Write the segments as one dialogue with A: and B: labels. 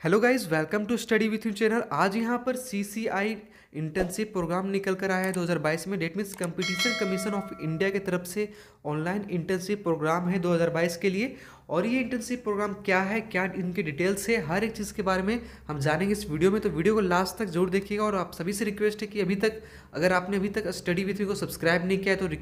A: Hello guys welcome to study with you channel आज यहाँ पर सी सी आई इंटर्नशिप प्रोग्राम निकल कर आया है 2022 में। That means competition commission of India की तरफ़ से ऑनलाइन इंटर्नशिप प्रोग्राम है 2022 के लिए। और ये इंटर्नशिप प्रोग्राम क्या है, क्या इनकी डिटेल्स है, हर एक चीज़ के बारे में हम जानेंगे इस वीडियो में। तो वीडियो को लास्ट तक ज़रूर देखिएगा और आप सभी से रिक्वेस्ट है कि अभी तक अगर आपने अभी तक स्टडी विथ यू को सब्सक्राइब नहीं किया है तो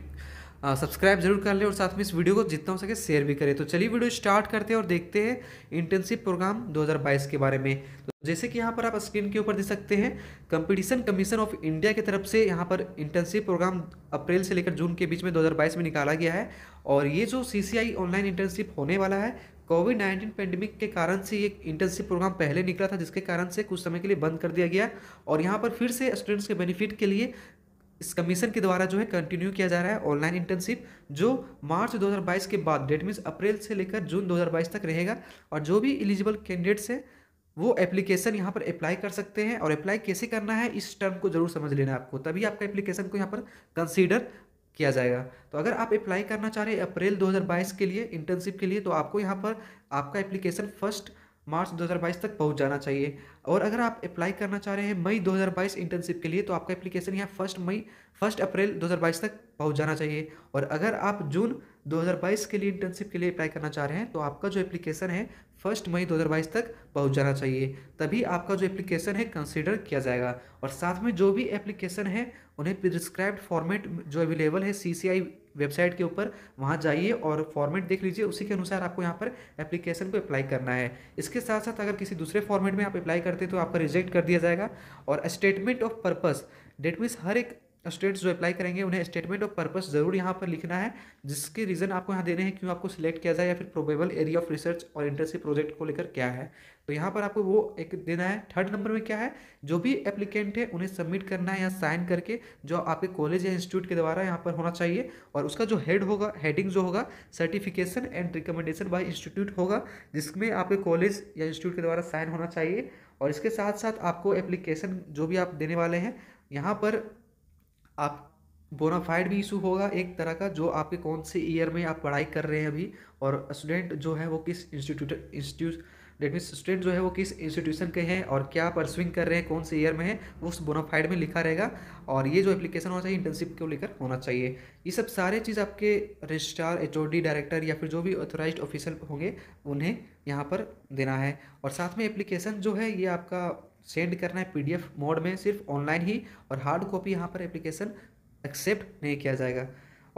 A: सब्सक्राइब ज़रूर कर लें और साथ में इस वीडियो को जितना हो सके शेयर भी करें। तो चलिए वीडियो स्टार्ट करते हैं और देखते हैं इंटर्नशिप प्रोग्राम 2022 के बारे में। तो जैसे कि यहाँ पर आप स्क्रीन के ऊपर देख सकते हैं कंपटीशन कमीशन ऑफ़ इंडिया की तरफ़ से यहाँ पर इंटर्नशिप प्रोग्राम अप्रैल से लेकर जून के बीच में 2022 में निकाला गया है और ये जो सीसीआई ऑनलाइन इंटर्नशिप होने वाला है कोविड नाइन्टीन पेंडेमिक के कारण से ये इंटर्नशिप प्रोग्राम पहले निकला था, जिसके कारण से कुछ समय के लिए बंद कर दिया गया। और यहाँ पर फिर से स्टूडेंट्स के बेनिफिट के लिए इस कमीशन के द्वारा जो है कंटिन्यू किया जा रहा है ऑनलाइन इंटर्नशिप जो मार्च 2022 के बाद डेट मीन्स अप्रैल से लेकर जून 2022 तक रहेगा। और जो भी एलिजिबल कैंडिडेट्स हैं, वो एप्लीकेशन यहाँ पर अप्लाई कर सकते हैं। और अप्लाई कैसे करना है, इस टर्म को ज़रूर समझ लेना आपको। तभी आपका एप्लीकेशन को यहाँ पर कंसीडर किया जाएगा। तो अगर आप अप्लाई करना चाह रहे हैं अप्रैल 2022 के लिए इंटर्नशिप के लिए तो आपको यहाँ पर आपका एप्लीकेशन फ़र्स्ट मार्च 2022 तक पहुँच जाना चाहिए। और अगर आप अप्लाई करना चाह रहे हैं मई 2022 इंटर्नशिप के लिए तो आपका एप्लीकेशन यहाँ फ़र्स्ट मई फ़र्स्ट अप्रैल 2022 तक पहुँच जाना चाहिए। और अगर आप जून 2022 के लिए इंटर्नशिप के लिए अप्लाई करना चाह रहे हैं तो आपका जो एप्लीकेशन है फ़र्स्ट मई 2022 तक पहुँच जाना चाहिए। तभी आपका जो एप्लीकेशन है कंसिडर किया जाएगा। और साथ में जो भी एप्लीकेशन है, उन्हें प्रिस्क्राइब्ड फॉर्मेट जो अवेलेबल है CCI वेबसाइट के ऊपर, वहाँ जाइए और फॉर्मेट देख लीजिए। उसी के अनुसार आपको यहाँ पर एप्लीकेशन को अप्लाई करना है। इसके साथ साथ अगर किसी दूसरे फॉर्मेट में आप अप्लाई करते हैं तो आपका रिजेक्ट कर दिया जाएगा। और statement of purpose that means हर एक स्टूडेंट्स जो अप्लाई करेंगे, उन्हें स्टेटमेंट ऑफ़ पर्पस ज़रूर यहाँ पर लिखना है, जिसके रीज़न आपको यहाँ देने हैं, क्यों आपको सिलेक्ट किया जाए या फिर प्रोबेबल एरिया ऑफ़ रिसर्च और इंटर्नशिप प्रोजेक्ट को लेकर क्या है। तो यहाँ पर आपको वो एक देना है। थर्ड नंबर में क्या है? जो भी एप्लीकेंट है, उन्हें सबमिट करना है या साइन करके, जो आपके कॉलेज या इंस्टीट्यूट के द्वारा यहाँ पर होना चाहिए, और उसका जो हेड होगा हेडिंग जो होगा certification and recommendation by institute होगा, जिसमें आपके कॉलेज या इंस्टीट्यूट के द्वारा साइन होना चाहिए, और इसके साथ साथ आपको एप्लीकेशन जो भी आप देने वाले हैं, यहाँ पर आप बोनाफाइड भी इशू होगा एक तरह का, जो आपके कौन से ईयर में आप पढ़ाई कर रहे हैं अभी, और स्टूडेंट जो है वो किस institute institute that mean student जो है वो किस इंस्टीट्यूशन के हैं, और क्या परसुइंग कर रहे हैं, कौन से ईयर में है, वो उस बोनाफाइड में लिखा रहेगा, और ये जो एप्लीकेशन होना चाहिए इंटर्नशिप को लेकर होना चाहिए। ये सब सारे चीज़ आपके रजिस्ट्रार एचओडी डायरेक्टर या फिर जो भी ऑथोराइज ऑफिसर होंगे, उन्हें यहाँ पर देना है। और साथ में एप्लीकेशन जो है, ये आपका सेंड करना है पीडीएफ मोड में सिर्फ़ ऑनलाइन ही और हार्ड कॉपी यहाँ पर एप्लीकेशन एक्सेप्ट नहीं किया जाएगा।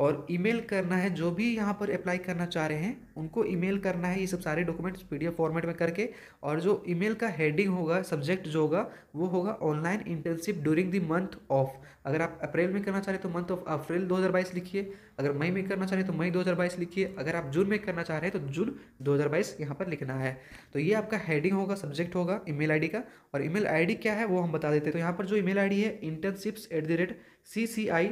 A: और ईमेल करना है, जो भी यहाँ पर अप्लाई करना चाह रहे हैं, उनको ईमेल करना है, ये सब सारे डॉक्यूमेंट्स पीडीएफ फॉर्मेट में करके, और जो ईमेल का हेडिंग होगा सब्जेक्ट जो होगा, वो होगा online internship during the month of अगर आप अप्रैल में करना चाह रहे हैं तो मंथ ऑफ़ अप्रैल 2022 लिखिए। अगर मई में करना चाह रहे हैं तो मई 2022 लिखिए। अगर आप जून में करना चाह रहे हैं तो जून 2022 यहाँ पर लिखना है। तो ये आपका हेडिंग होगा सब्जेक्ट होगा ईमेल आईडी का। और ईमेल आईडी क्या है, वो हम बता देते हैं। तो यहाँ पर जो ईमेल आईडी है internships at the rate C C I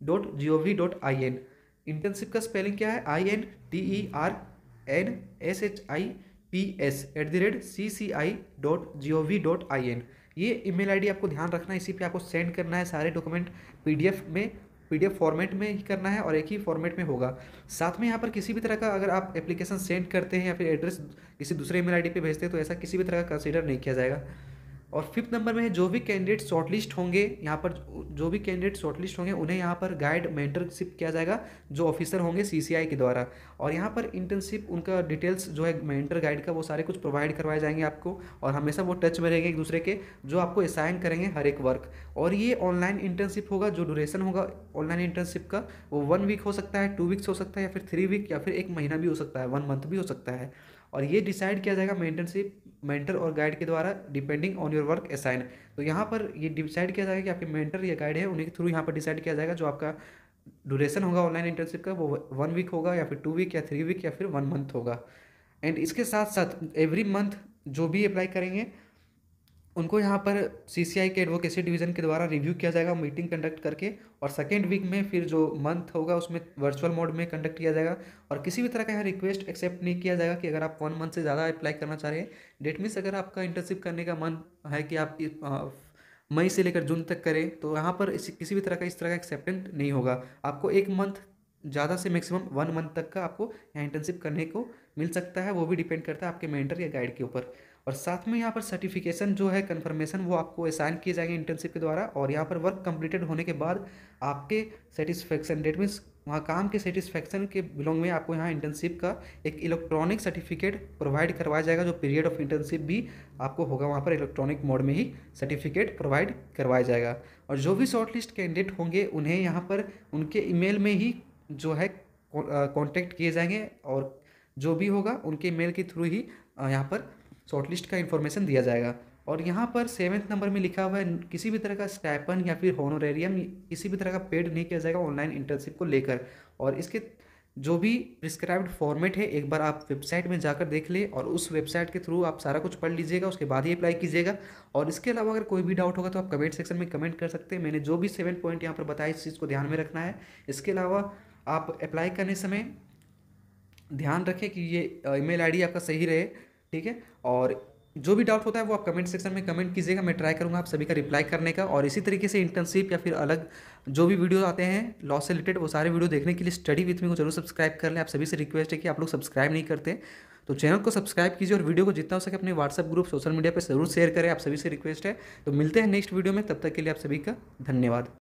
A: dot G O V dot I N internship का स्पेलिंग क्या है? I N T E R N S H I P S at the rate C C I dot G O V dot I N ये email ID आपको ध्यान रखना है, इसी पे आपको सेंड करना है सारे डॉक्यूमेंट पीडीएफ में पीडीएफ फॉर्मेट में ही करना है और एक ही फॉर्मेट में होगा। साथ में यहाँ पर किसी भी तरह का अगर आप एप्लीकेशन सेंड करते हैं या फिर एड्रेस किसी दूसरे ईमेल आईडी पे भेजते हैं तो ऐसा किसी भी तरह का कंसिडर नहीं किया जाएगा। और फिफ्थ नंबर में जो भी कैंडिडेट शॉर्टलिस्ट होंगे, यहाँ पर जो भी कैंडिडेट शॉर्टलिस्ट होंगे, उन्हें यहाँ पर गाइड मेंटरशिप किया जाएगा, जो ऑफिसर होंगे सीसीआई के द्वारा। और यहाँ पर इंटर्नशिप उनका डिटेल्स जो है मेंटर गाइड का, वो सारे कुछ प्रोवाइड करवाए जाएँगे आपको। और हमेशा वो टच में रहेंगे एक दूसरे के, जो आपको असाइन करेंगे हर एक वर्क और ये ऑनलाइन इंटर्नशिप होगा, जो ड्यूरेशन होगा ऑनलाइन इंटर्नशिप का, वो वन वीक हो सकता है टू वीक्स हो सकता है, या फिर थ्री वीक या फिर एक महीना भी हो सकता है वन मंथ भी हो सकता है। और ये डिसाइड किया जाएगा मेंटरशिप मेंटर और गाइड के द्वारा depending on your work assign तो यहाँ पर ये डिसाइड किया जाएगा कि आपके मेंटर या गाइड है उनके थ्रू यहाँ पर डिसाइड किया जाएगा जो आपका ड्यूरेशन होगा ऑनलाइन इंटर्नशिप का, वो वन वीक होगा या फिर टू वीक या थ्री वीक या फिर वन मंथ होगा. एंड इसके साथ साथ एवरी मंथ जो भी अप्लाई करेंगे उनको यहाँ पर सीसीआई के एडवोकेसी डिवीज़न के द्वारा रिव्यू किया जाएगा मीटिंग कंडक्ट करके। और सेकेंड वीक में फिर जो मंथ होगा उसमें वर्चुअल मोड में कंडक्ट किया जाएगा। और किसी भी तरह का यहाँ रिक्वेस्ट एक्सेप्ट नहीं किया जाएगा कि अगर आप वन मंथ से ज़्यादा अप्लाई करना चाह रहे हैं। डेट मीन्स अगर आपका इंटर्नशिप करने का मन है कि आप मई से लेकर जून तक करें तो यहाँ पर इस, किसी भी तरह का इस तरह का एक्सेप्टेंट नहीं होगा। आपको एक मंथ ज़्यादा से मैक्सिमम वन मंथ तक का आपको यहाँ इंटर्नशिप करने को मिल सकता है। वो भी डिपेंड करता है आपके मेंटर या गाइड के ऊपर। और साथ में यहाँ पर सर्टिफिकेशन जो है कन्फर्मेशन वो आपको असाइन किए जाएँगे इंटर्नशिप के द्वारा और यहाँ पर वर्क कंप्लीटेड होने के बाद आपके सेटिस्फेक्शन डेट मीन्स वहाँ काम के सेटिस्फेक्शन के बिलोंग में आपको यहाँ इंटर्नशिप का एक इलेक्ट्रॉनिक सर्टिफिकेट प्रोवाइड करवाया जाएगा, जो पीरियड ऑफ़ इंटर्नशिप भी आपको होगा, वहाँ पर इलेक्ट्रॉनिक मोड में ही सर्टिफिकेट प्रोवाइड करवाया जाएगा। और जो भी शॉर्ट लिस्ट कैंडिडेट होंगे, उन्हें यहाँ पर उनके ईमेल में ही जो है कॉन्टेक्ट किए जाएँगे और जो भी होगा, उनके ईमेल के थ्रू ही यहाँ पर शॉर्टलिस्ट का इन्फॉर्मेशन दिया जाएगा। और यहाँ पर सेवन्थ नंबर में लिखा हुआ है, किसी भी तरह का स्टैपन या फिर होनोरेरियम किसी भी तरह का पेड नहीं किया जाएगा ऑनलाइन इंटर्नशिप को लेकर। और इसके जो भी प्रिस्क्राइब्ड फॉर्मेट है, एक बार आप वेबसाइट में जाकर देख ले और उस वेबसाइट के थ्रू आप सारा कुछ पढ़ लीजिएगा, उसके बाद ही अप्लाई कीजिएगा। और इसके अलावा अगर कोई भी डाउट होगा तो आप कमेंट सेक्शन में कमेंट कर सकते हैं। मैंने जो भी सेवन पॉइंट यहाँ पर बताया, इस चीज़ को ध्यान में रखना है। इसके अलावा आप अप्लाई करने समय ध्यान रखें कि ये ईमेल आईडी आपका सही रहे। ठीक है? और जो भी डाउट होता है वो आप कमेंट सेक्शन में कमेंट कीजिएगा, मैं ट्राई करूँगा आप सभी का रिप्लाई करने का। और इसी तरीके से इंटर्नशिप या फिर अलग जो भी वीडियो आते हैं लॉ से रिलेटेड वो सारे वीडियो देखने के लिए स्टडी विथ मी को ज़रूर सब्सक्राइब कर लें। आप सभी से रिक्वेस्ट है कि आप लोग सब्सक्राइब नहीं करते तो चैनल को सब्सक्राइब कीजिए और वीडियो को जितना हो सके अपने व्हाट्सअप ग्रुप सोशल मीडिया पर ज़रूर शेयर करें। आप सभी से रिक्वेस्ट है। तो मिलते हैं नेक्स्ट वीडियो में, तब तक के लिए आप सभी का धन्यवाद।